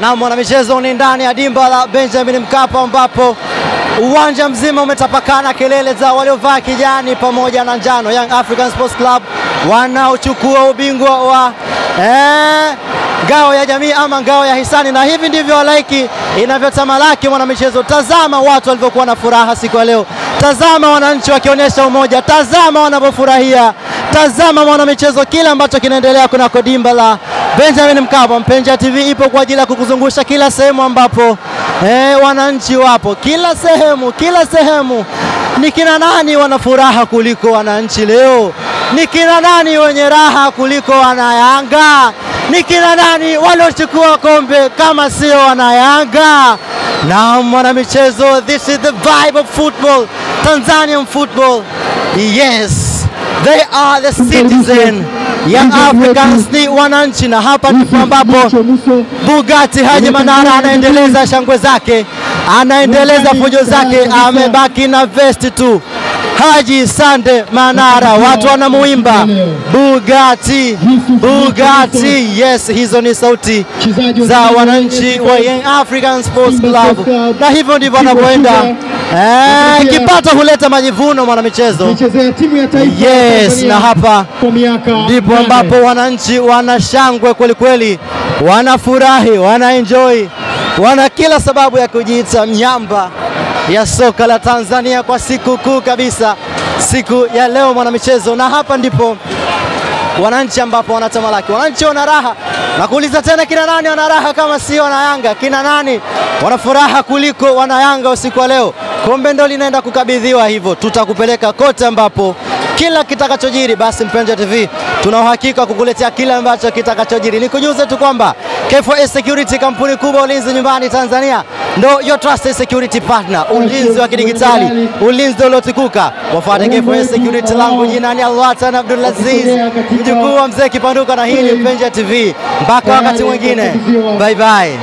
Na mwanamichezo ni ndani ya dimba la Benjamin Mkapa ambapo uwanja mzima umetapakana kelele za waliovaa kijani pamoja na njano, Young African Sports Club wanaochukua ubingwa wa eh, ngao ya jamii ama ngao ya hisani, na hivi ndivyo halaiki inavyotamalaki mwanamichezo. Tazama watu walivyokuwa na furaha siku ya leo, tazama wananchi wakionyesha umoja, tazama wanavyofurahia, tazama mwanamichezo, kile ambacho kinaendelea kunako dimba la Benjamin Mkapa. Mpenja TV ipo kwa ajili ya kukuzungusha kila sehemu ambapo eh, wananchi wapo, kila sehemu, kila sehemu. Ni kina nani wana furaha kuliko wananchi leo? Ni kina nani wenye raha kuliko wanayanga? Ni kina nani waliochukua kombe kama sio wanayanga? Na mwanamichezo, this is the vibe of football, Tanzanian football. Yes, they are the citizen. ya Afrika ni wananchi, na hapa ndipo ambapo Bugatti Haji Manara anaendeleza shangwe zake, anaendeleza fujo zake, amebaki na vesti tu. Haji Sande Manara, watu wanamuimba. Bugatti, Bugatti. Yes, hizo ni sauti za wananchi wa Young African Sports Club, na hivyo ndivyo wanavyoenda. Eh, kipato huleta majivuno mwanamichezo. Yes, na hapa ndipo ambapo wananchi wana shangwe kweli kweli, wanafurahi, wana enjoy, wana kila sababu ya kujiita miamba ya soka la Tanzania kwa siku kuu kabisa, siku ya leo mwanamichezo, na hapa ndipo wananchi ambapo wanatamalaki. Wananchi wana raha, na kuuliza tena, kina nani wana raha kama si wana Yanga? Kina nani wana furaha kuliko wana Yanga usiku wa leo? Kombe ndo linaenda kukabidhiwa, hivyo tutakupeleka kote ambapo kila kitakachojiri. Basi Mpenja TV tuna uhakika kukuletea kila ambacho kitakachojiri. Nikujuze tu kwamba K4S Security, kampuni kubwa ulinzi nyumbani Tanzania, ndo your trusted security partner, ulinzi wa kidigitali, ulinzi uliotukuka. Wafuate K4S Security, langu jina ni Alwatan Abdulaziz, mjukuu wa mzee Kipanduka, na hii ni Mpenja TV. Mpaka wakati mwingine, bye bye.